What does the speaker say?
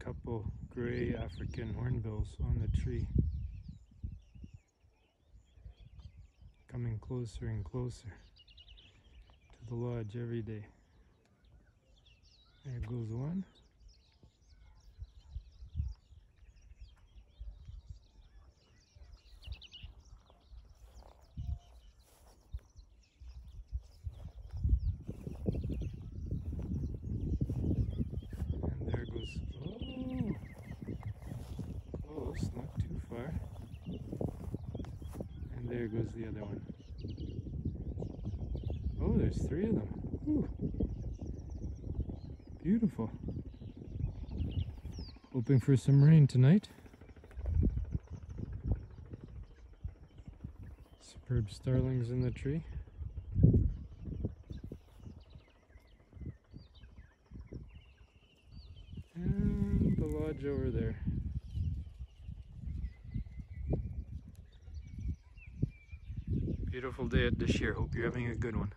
couple gray African hornbills on the tree. Coming closer and closer to the lodge every day. There goes one. And there goes, oh, close, not too far. And there goes the other one. Oh, there's three of them. Beautiful. Hoping for some rain tonight. Superb starlings in the tree. And the lodge over there. Beautiful day at Dashir. Hope you're having a good one.